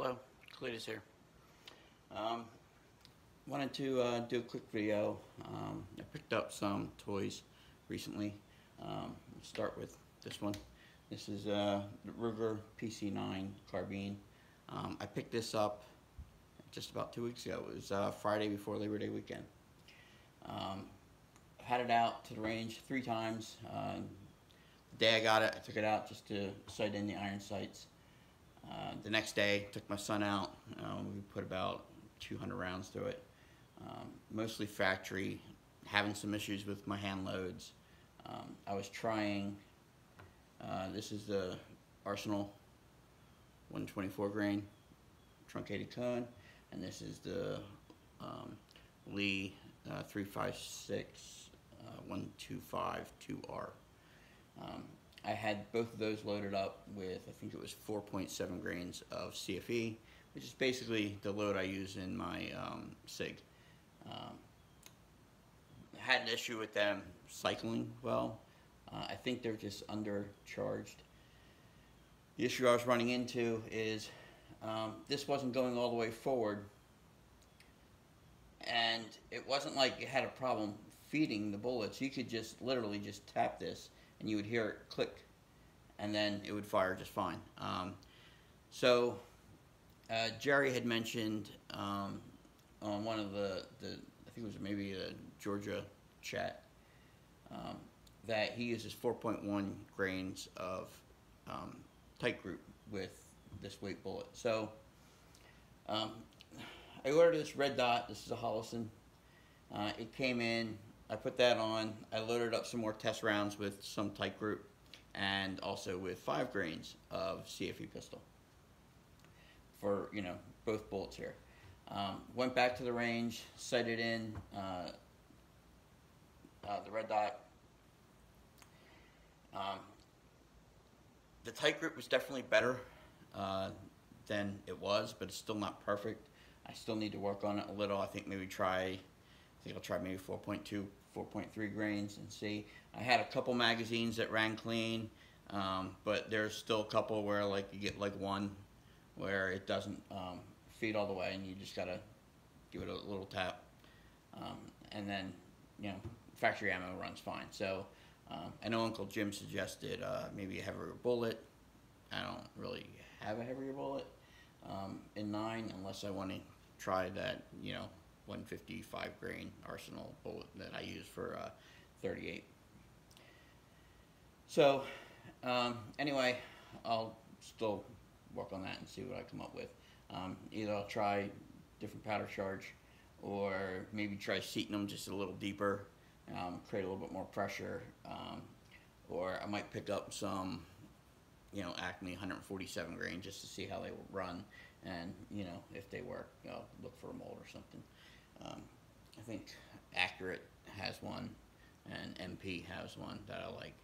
Hello, Cletus here. Um, wanted to uh, do a quick video. Um, I picked up some toys recently. Um, start with this one. This is uh, the Ruger PC9 carbine. Um, I picked this up just about two weeks ago. It was uh, Friday before Labor Day weekend. Um, had it out to the range three times. Uh, the day I got it, I took it out just to sight in the iron sights. Uh, the next day, took my son out. Um, we put about 200 rounds through it. Um, mostly factory, having some issues with my hand loads. Um, I was trying, uh, this is the Arsenal 124 grain truncated cone, and this is the um, Lee uh, 356 uh, 125 2R. Um, I had both of those loaded up with, I think it was 4.7 grains of CFE, which is basically the load I use in my um, SIG. Um, had an issue with them cycling well. Uh, I think they're just undercharged. The issue I was running into is um, this wasn't going all the way forward, and it wasn't like it had a problem feeding the bullets. You could just literally just tap this and you would hear it click, and then it would fire just fine. Um, so uh, Jerry had mentioned um, on one of the, the, I think it was maybe a Georgia chat, um, that he uses 4.1 grains of um, Titegroup with this weight bullet. So um, I ordered this red dot. This is a Holosun. Uh, it came in I put that on. I loaded up some more test rounds with some Titegroup and also with five grains of CFE pistol for, you know, both bullets here. Um, went back to the range, sighted in uh, uh, the red dot. Um, the Titegroup was definitely better uh, than it was, but it's still not perfect. I still need to work on it a little. I think maybe try, I think I'll try maybe 4.2 4.3 grains and see. I had a couple magazines that ran clean, um, but there's still a couple where like you get like one where it doesn't um, feed all the way and you just gotta give it a little tap. Um, and then, you know, factory ammo runs fine. So um, I know Uncle Jim suggested uh, maybe a heavier bullet. I don't really have a heavier bullet um, in 9 unless I want to try that, you know, 155 grain arsenal bullet that I use for uh, 38. So um, anyway, I'll still work on that and see what I come up with. Um, either I'll try different powder charge or maybe try seating them just a little deeper, um, create a little bit more pressure, um, or I might pick up some, you know, Acme 147 grain just to see how they run, and you know if they work, I'll look for a mold or something. Um, I think Accurate has one, and MP has one that I like.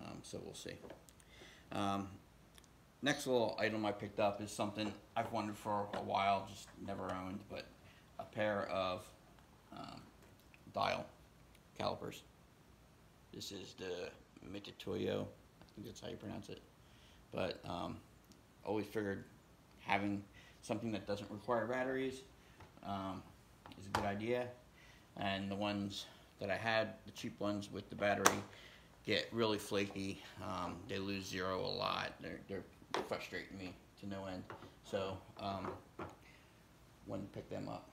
Um, so we'll see. Um, next little item I picked up is something I've wanted for a while, just never owned, but a pair of um, dial calipers. This is the Mitutoyo, I think that's how you pronounce it. But um, always figured having something that doesn't require batteries um, good idea. And the ones that I had, the cheap ones with the battery, get really flaky. Um, they lose zero a lot. They're, they're frustrating me to no end. So, um, wouldn't pick them up.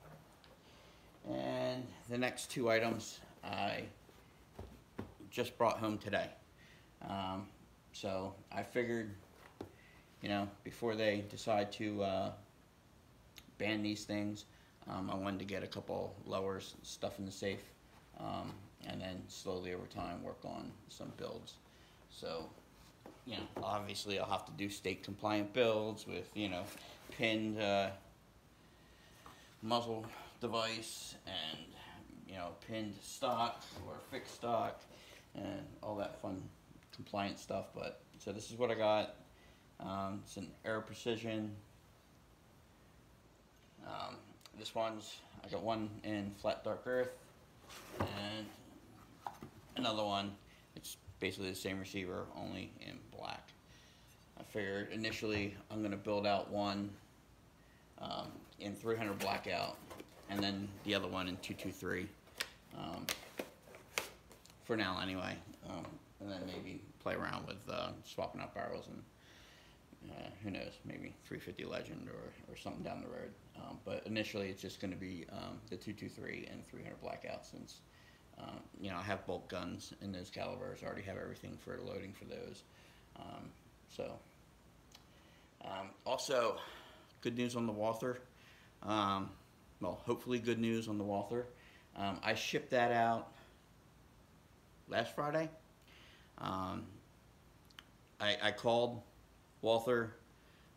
And the next two items I just brought home today. Um, so I figured, you know, before they decide to uh, ban these things, um, I wanted to get a couple lowers, stuff in the safe, um, and then slowly over time work on some builds. So, you know, obviously I'll have to do state compliant builds with, you know, pinned uh, muzzle device and, you know, pinned stock or fixed stock and all that fun compliant stuff. But, so this is what I got. Um, it's an Aero Precision um, this one's, I got one in flat dark earth and another one, it's basically the same receiver, only in black. I figured initially I'm gonna build out one um, in 300 blackout, and then the other one in 223. Um, for now, anyway. Um, and then maybe play around with uh, swapping out barrels and uh, who knows, maybe 350 Legend or, or something down the road. Um, but initially, it's just going to be um, the 223 and 300 blackout since um, you know I have bolt guns in those calibers. I already have everything for loading for those. Um, so um, also, good news on the Walther. Um, well, hopefully good news on the Walther. I shipped that out last Friday. I, I called Walther,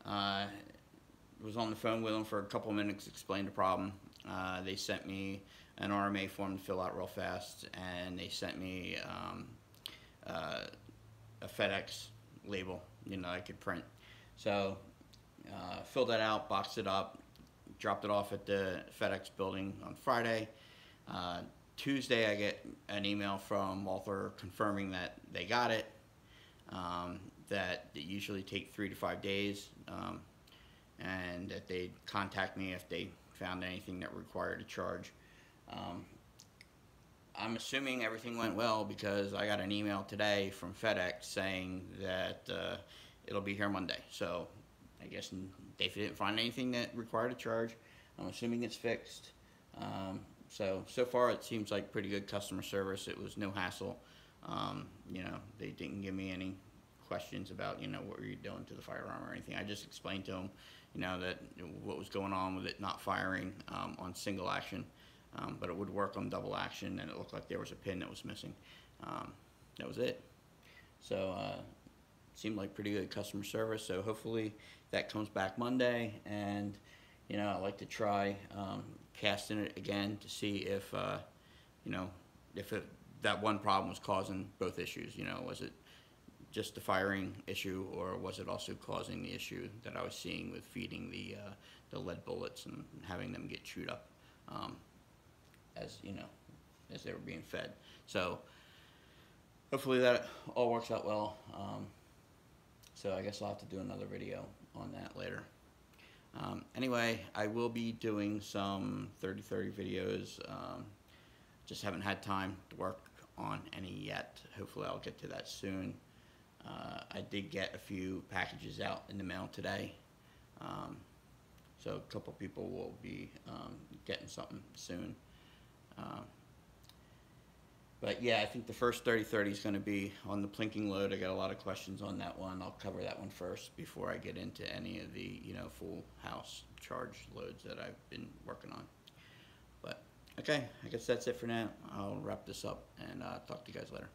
uh, was on the phone with him for a couple minutes, explained the problem. Uh, they sent me an RMA form to fill out real fast, and they sent me um, uh, a FedEx label, you know, I could print. So, uh, filled that out, boxed it up, dropped it off at the FedEx building on Friday. Uh, Tuesday, I get an email from Walther confirming that they got it. Um, that it usually take three to five days, um, and that they'd contact me if they found anything that required a charge. Um, I'm assuming everything went well because I got an email today from FedEx saying that uh, it'll be here Monday. So I guess they didn't find anything that required a charge. I'm assuming it's fixed. Um, so so far it seems like pretty good customer service. It was no hassle. Um, you know, they didn't give me any questions about you know what were you doing to the firearm or anything. I just explained to them, you know, that what was going on with it not firing um, on single action, um, but it would work on double action, and it looked like there was a pin that was missing. Um, that was it. So uh, seemed like pretty good customer service. So hopefully that comes back Monday, and you know I like to try um, casting it again to see if uh, you know if it, that one problem was causing both issues. You know, was it just the firing issue, or was it also causing the issue that I was seeing with feeding the uh, the lead bullets and having them get chewed up, um, as you know, as they were being fed. So hopefully that all works out well. Um, so I guess I'll have to do another video on that later. Um, anyway, I will be doing some 30-30 videos. Um, just haven't had time to work on any yet. Hopefully I'll get to that soon. Uh, I did get a few packages out in the mail today. Um, so a couple people will be um, getting something soon. Um, but yeah, I think the first 30-30 is going to be on the plinking load. I got a lot of questions on that one. I'll cover that one first before I get into any of the you know full house charge loads that I've been working on. But okay, I guess that's it for now. I'll wrap this up and uh, talk to you guys later.